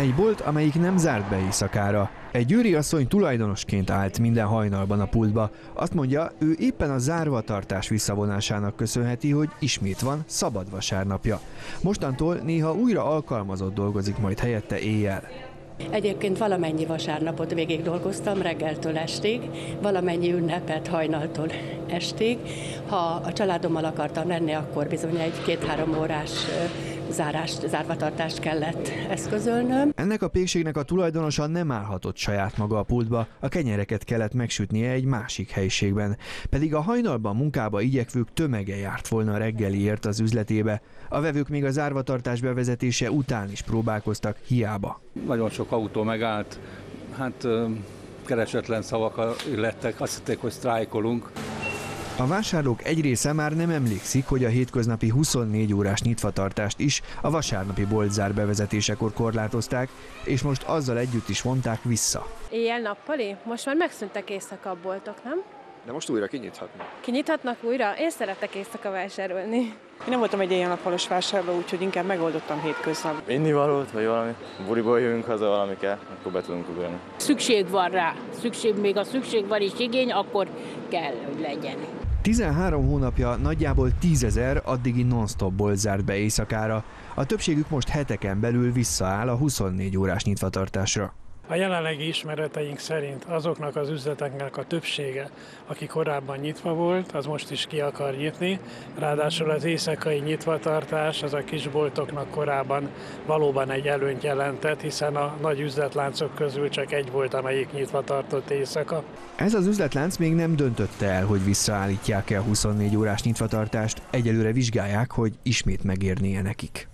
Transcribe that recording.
Egy bolt, amelyik nem zárt be éjszakára. Egy győri asszony tulajdonosként állt minden hajnalban a pultba. Azt mondja, ő éppen a zárvatartás visszavonásának köszönheti, hogy ismét van szabad vasárnapja. Mostantól néha újra alkalmazott dolgozik majd helyette éjjel. Egyébként valamennyi vasárnapot végig dolgoztam, reggeltől estig, valamennyi ünnepet hajnaltól estig. Ha a családommal akartam lenni, akkor bizony egy két-három órás zárást, zárvatartást kellett eszközölnöm. Ennek a pékségnek a tulajdonosa nem állhatott saját maga a pultba, a kenyereket kellett megsütnie egy másik helyiségben. Pedig a hajnalban munkába igyekvők tömege járt volna reggeliért az üzletébe. A vevők még a zárvatartás bevezetése után is próbálkoztak, hiába. Nagyon sok autó megállt, hát keresetlen szavak lettek, azt hitték, hogy sztrájkolunk. A vásárlók egy része már nem emlékszik, hogy a hétköznapi 24 órás nyitvatartást is a vasárnapi boltzár bevezetésekor korlátozták, és most azzal együtt is vonták vissza. Éjjel-nappali? Most már megszűntek éjszaka a boltok, nem? De most újra kinyithatnak. Kinyithatnak újra? Én szeretek éjszaka vásárolni. Én nem voltam egy éjjel-nappalos vásárló, úgyhogy inkább megoldottam hétköznap. Innivalót, vagy valami buriból jövünk haza, valami kell, akkor be tudunk ugrani. Szükség van rá. Szükség, még a szükség van és igény, akkor kell, hogy legyen. 13 hónapja nagyjából 10 ezer addigi non-stopból zárt be éjszakára, a többségük most heteken belül visszaáll a 24 órás nyitvatartásra. A jelenlegi ismereteink szerint azoknak az üzleteknek a többsége, aki korábban nyitva volt, az most is ki akar nyitni. Ráadásul az éjszakai nyitvatartás az a kisboltoknak korábban valóban egy előnyt jelentett, hiszen a nagy üzletláncok közül csak egy volt, amelyik nyitva tartott éjszaka. Ez az üzletlánc még nem döntötte el, hogy visszaállítják-e a 24 órás nyitvatartást, egyelőre vizsgálják, hogy ismét megérnie nekik.